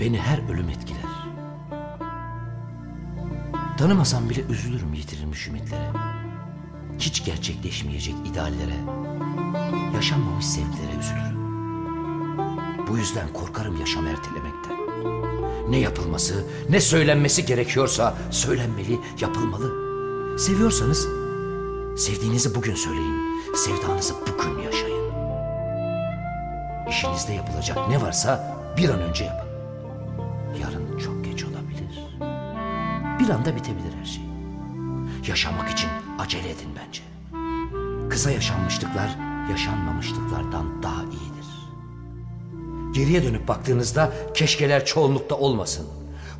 Beni her ölüm etkiler. Tanımasam bile üzülürüm yitirilmiş ümitlere. Hiç gerçekleşmeyecek ideallere, yaşanmamış sevgilere üzülürüm. Bu yüzden korkarım yaşam ertelemekten. Ne yapılması, ne söylenmesi gerekiyorsa söylenmeli, yapılmalı. Seviyorsanız sevdiğinizi bugün söyleyin, sevdanızı bugün yaşayın. İşinizde yapılacak ne varsa bir an önce yapın. Bir anda bitebilir her şey. Yaşamak için acele edin bence. Kısa yaşanmışlıklar yaşanmamışlıklardan daha iyidir. Geriye dönüp baktığınızda keşkeler çoğunlukta olmasın.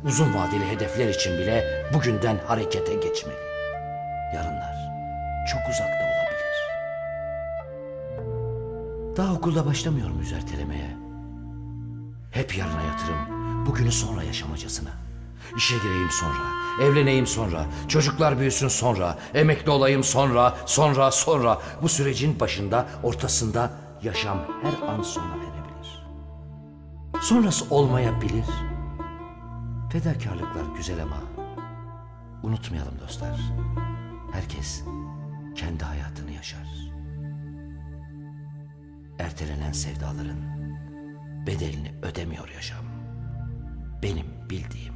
Uzun vadeli hedefler için bile bugünden harekete geçmeli. Yarınlar çok uzakta olabilir. Daha okulda başlamıyorum üzertelemeye. Hep yarına yatırım, bugünü sonra yaşamacasına. İşe gireyim sonra, evleneyim sonra, çocuklar büyüsün sonra, emekli olayım sonra, sonra, sonra. Bu sürecin başında, ortasında yaşam her an sona erebilir. Sonrası olmayabilir. Fedakarlıklar güzel ama unutmayalım dostlar. Herkes kendi hayatını yaşar. Ertelenen sevdaların bedelini ödemiyor yaşam. Benim bildiğim